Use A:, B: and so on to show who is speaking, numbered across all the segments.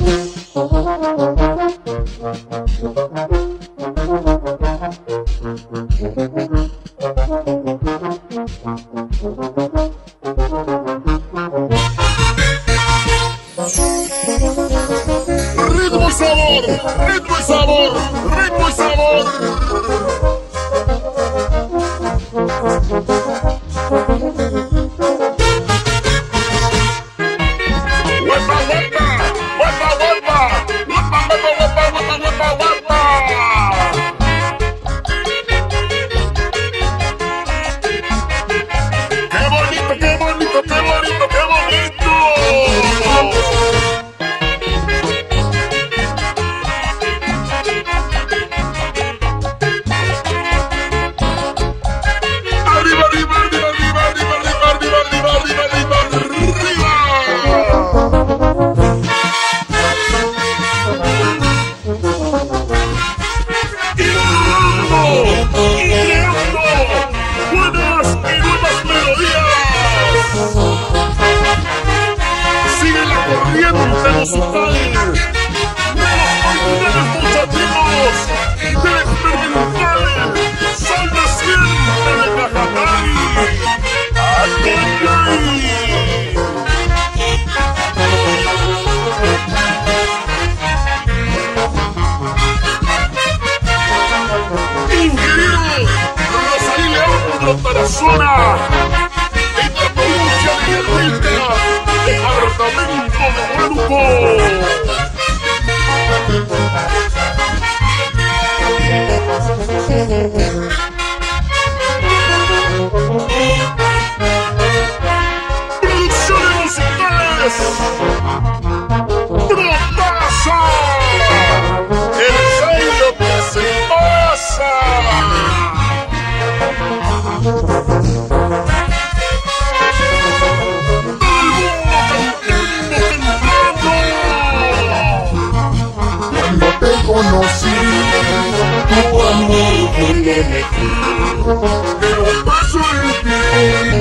A: Thank you. Sal de skin! ¡Ay!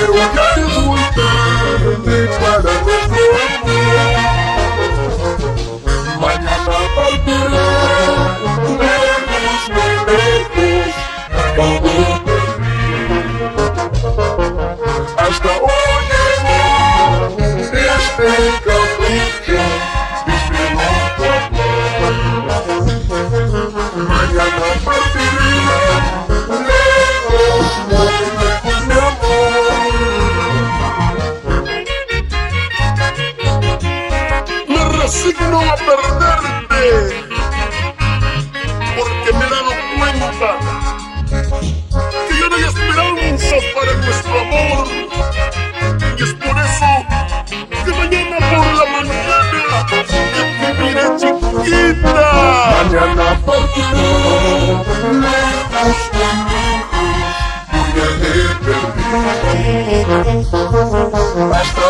B: eu quero muito declarar o amor. Mañana volveremos, veremos momentos acabou por mim. Hasta hoy es este
A: a perderte. Porque me he dado cuenta que ya no hay esperanza para nuestro amor. Y es por eso que mañana por la mañana te viviré chiquita.
B: Mañana por ti me das perdido. Hasta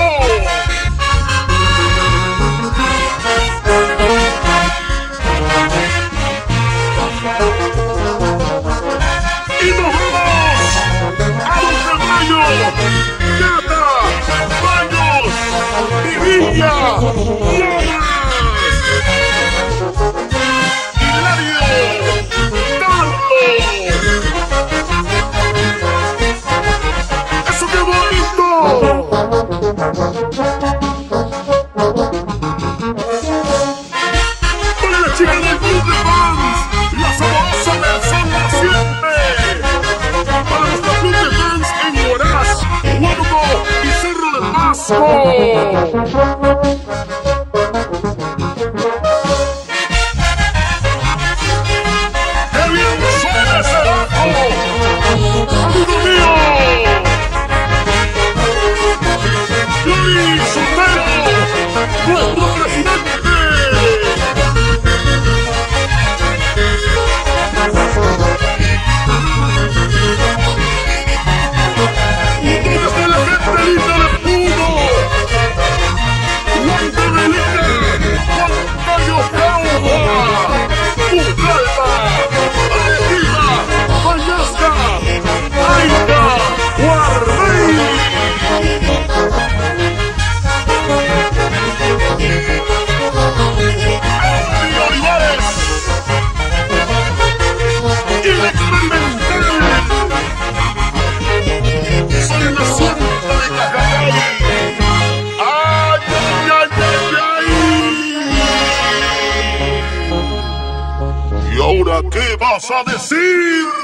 A: ¡Cata! ¡Baños! ¡Vivilla! ¡Llama! Que massa descida!